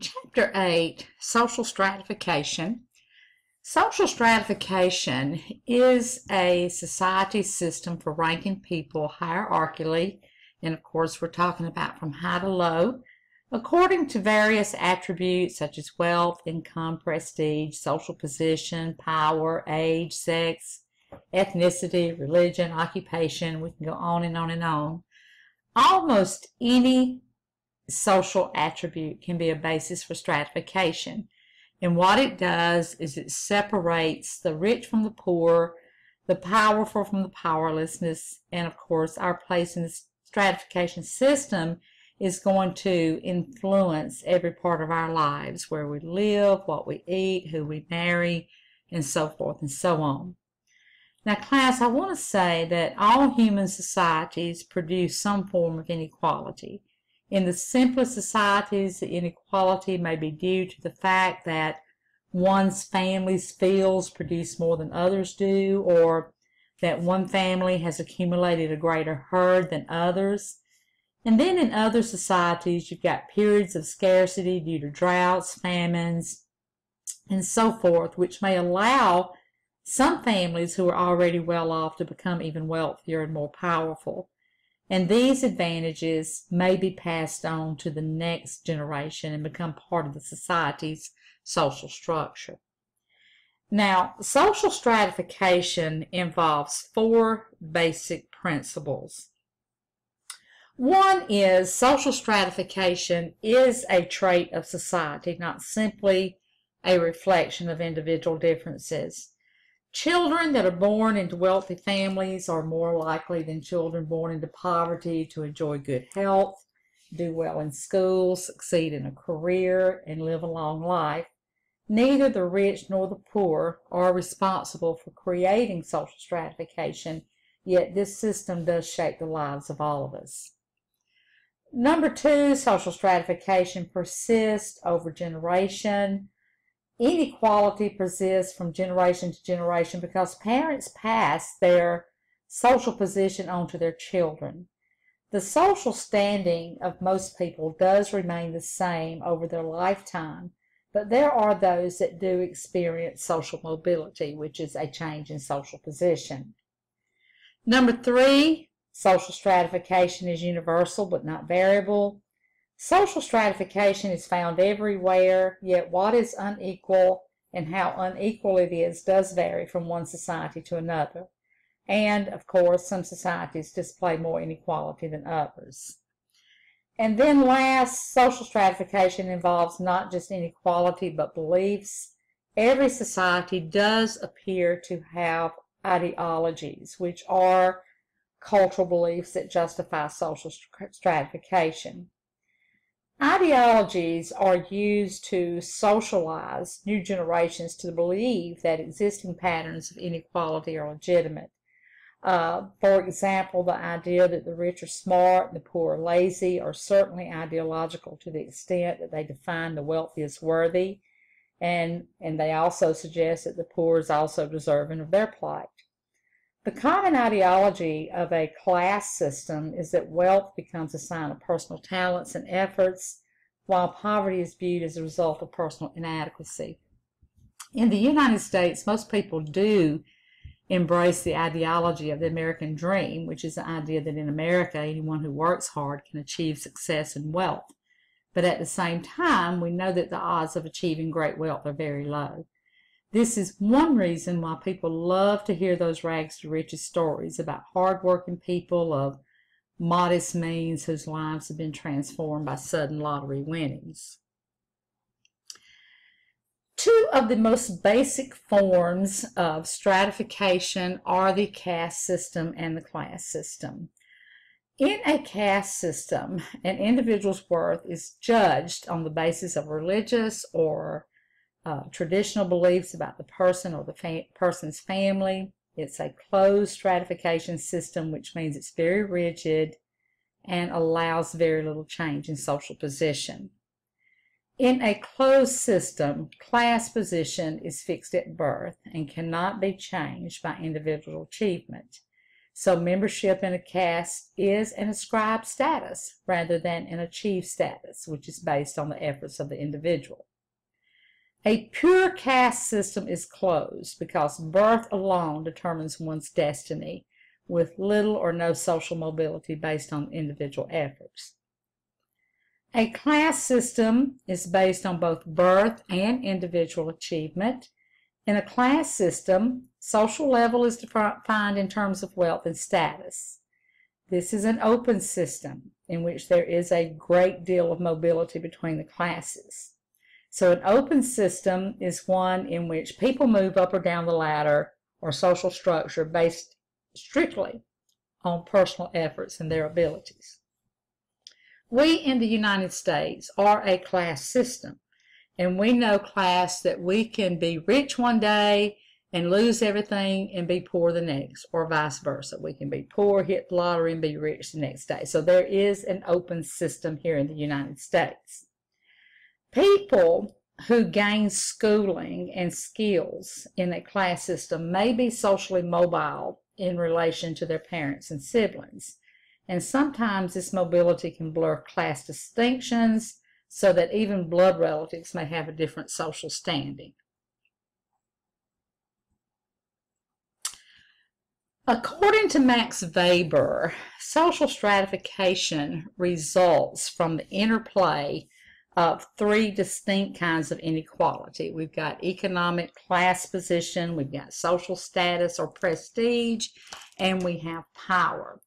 Chapter 8 Social Stratification. Social stratification is a society system for ranking people hierarchically, and of course, we're talking about from high to low, according to various attributes such as wealth, income, prestige, social position, power, age, sex, ethnicity, religion, occupation. We can go on and on and on. Almost any social attribute can be a basis for stratification. And what it does is it separates the rich from the poor, the powerful from the powerlessness, and of course, our place in the stratification system is going to influence every part of our lives where we live, what we eat, who we marry, and so forth and so on. Now, class, I want to say that all human societies produce some form of inequality. In the simplest societies, the inequality may be due to the fact that one's family's fields produce more than others do, or that one family has accumulated a greater herd than others. And then in other societies, you've got periods of scarcity due to droughts, famines, and so forth, which may allow some families who are already well off to become even wealthier and more powerful. And these advantages may be passed on to the next generation and become part of the society's social structure. Now, social stratification involves four basic principles. One is social stratification is a trait of society, not simply a reflection of individual differences. Children that are born into wealthy families are more likely than children born into poverty to enjoy good health, do well in school, succeed in a career, and live a long life. Neither the rich nor the poor are responsible for creating social stratification, yet this system does shape the lives of all of us. Number two, social stratification persists over generation. Inequality persists from generation to generation because parents pass their social position on to their children. The social standing of most people does remain the same over their lifetime, but there are those that do experience social mobility, which is a change in social position. Number three, social stratification is universal but not variable. Social stratification is found everywhere, yet what is unequal and how unequal it is does vary from one society to another. And, of course, some societies display more inequality than others. And then last, social stratification involves not just inequality but beliefs. Every society does appear to have ideologies, which are cultural beliefs that justify social stratification. Ideologies are used to socialize new generations to believe that existing patterns of inequality are legitimate. Uh, for example, the idea that the rich are smart and the poor are lazy are certainly ideological to the extent that they define the wealthy as worthy, and, and they also suggest that the poor is also deserving of their plight. The common ideology of a class system is that wealth becomes a sign of personal talents and efforts, while poverty is viewed as a result of personal inadequacy. In the United States, most people do embrace the ideology of the American dream, which is the idea that in America, anyone who works hard can achieve success and wealth. But at the same time, we know that the odds of achieving great wealth are very low. This is one reason why people love to hear those rags to riches stories about hardworking people of modest means whose lives have been transformed by sudden lottery winnings. Two of the most basic forms of stratification are the caste system and the class system. In a caste system, an individual's worth is judged on the basis of religious or uh, traditional beliefs about the person or the fa person's family. It's a closed stratification system, which means it's very rigid and allows very little change in social position. In a closed system, class position is fixed at birth and cannot be changed by individual achievement. So membership in a caste is an ascribed status rather than an achieved status, which is based on the efforts of the individual. A pure caste system is closed because birth alone determines one's destiny with little or no social mobility based on individual efforts. A class system is based on both birth and individual achievement. In a class system, social level is defined in terms of wealth and status. This is an open system in which there is a great deal of mobility between the classes. So an open system is one in which people move up or down the ladder or social structure based strictly on personal efforts and their abilities. We in the United States are a class system, and we know class that we can be rich one day and lose everything and be poor the next, or vice versa. We can be poor, hit the lottery, and be rich the next day. So there is an open system here in the United States. People who gain schooling and skills in a class system may be socially mobile in relation to their parents and siblings. And sometimes this mobility can blur class distinctions so that even blood relatives may have a different social standing. According to Max Weber, social stratification results from the interplay of three distinct kinds of inequality. We've got economic class position, we've got social status or prestige, and we have power.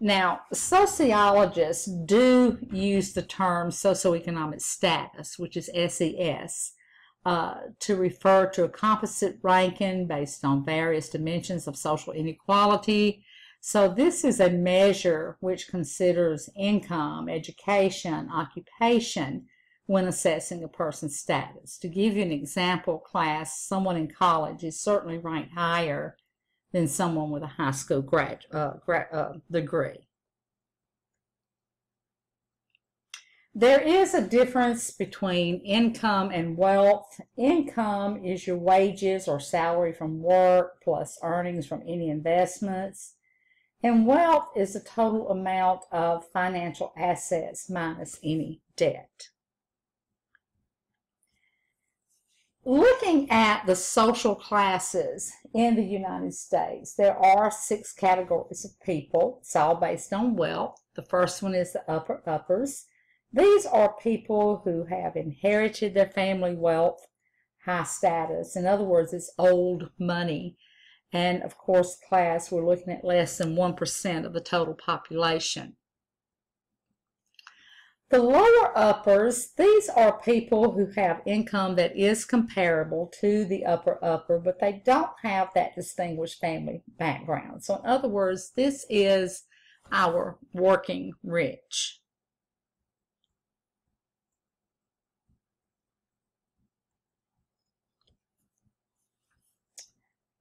Now, sociologists do use the term socioeconomic status, which is SES, uh, to refer to a composite ranking based on various dimensions of social inequality. So this is a measure which considers income, education, occupation when assessing a person's status. To give you an example class, someone in college is certainly ranked higher than someone with a high school grad, uh, grad uh, degree. There is a difference between income and wealth. Income is your wages or salary from work plus earnings from any investments. And wealth is the total amount of financial assets minus any debt. Looking at the social classes in the United States, there are six categories of people. It's all based on wealth. The first one is the upper uppers. These are people who have inherited their family wealth, high status. In other words, it's old money. And of course, class, we're looking at less than 1% of the total population. The lower uppers, these are people who have income that is comparable to the upper upper, but they don't have that distinguished family background. So in other words, this is our working rich.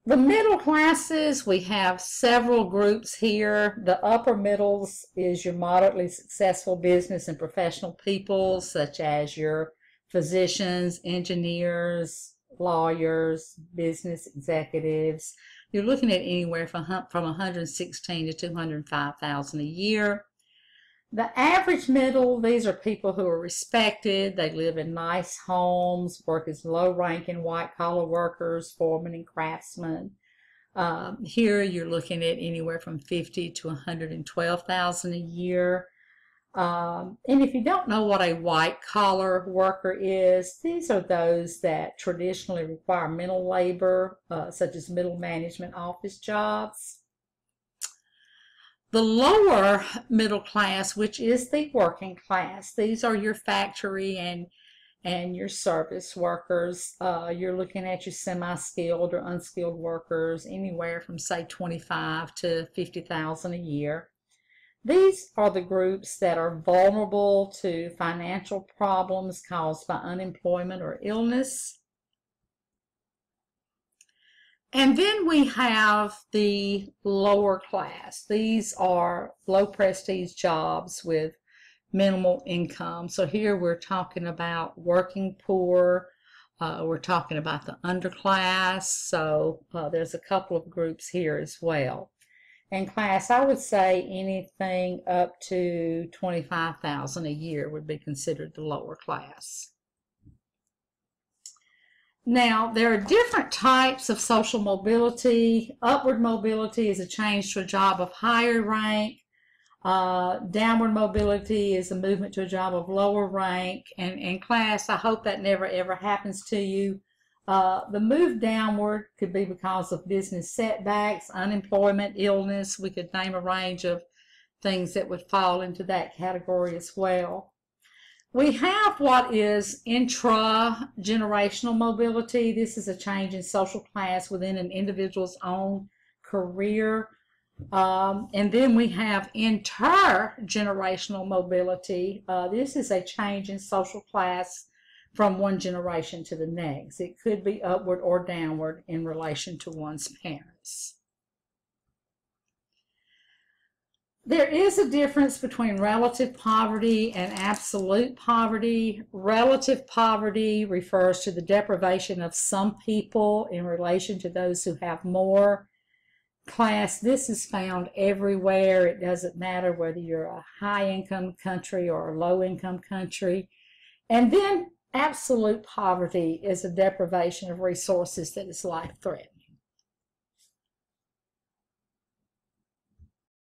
The middle classes, we have several groups here. The upper middles is your moderately successful business and professional people, such as your physicians, engineers, lawyers, business executives. You're looking at anywhere from, from 116 to 205,000 a year. The average middle, these are people who are respected. They live in nice homes, work as low ranking white collar workers, foremen and craftsmen. Um, here you're looking at anywhere from 50 to 112,000 a year. Um, and if you don't know what a white collar worker is, these are those that traditionally require mental labor, uh, such as middle management office jobs. The lower middle class, which is the working class, these are your factory and and your service workers. Uh, you're looking at your semi-skilled or unskilled workers, anywhere from say 25 to 50,000 a year. These are the groups that are vulnerable to financial problems caused by unemployment or illness. And then we have the lower class. These are low prestige jobs with minimal income. So here we're talking about working poor. Uh, we're talking about the underclass. So uh, there's a couple of groups here as well. And class, I would say anything up to 25,000 a year would be considered the lower class. Now, there are different types of social mobility. Upward mobility is a change to a job of higher rank. Uh, downward mobility is a movement to a job of lower rank. And in class, I hope that never ever happens to you. Uh, the move downward could be because of business setbacks, unemployment, illness. We could name a range of things that would fall into that category as well. We have what is intra-generational mobility. This is a change in social class within an individual's own career. Um, and then we have intergenerational mobility. Uh, this is a change in social class from one generation to the next. It could be upward or downward in relation to one's parents. There is a difference between relative poverty and absolute poverty. Relative poverty refers to the deprivation of some people in relation to those who have more. Class, this is found everywhere. It doesn't matter whether you're a high income country or a low income country. And then Absolute poverty is a deprivation of resources that is life threatening.